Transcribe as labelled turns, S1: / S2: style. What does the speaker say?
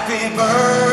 S1: Happy birthday.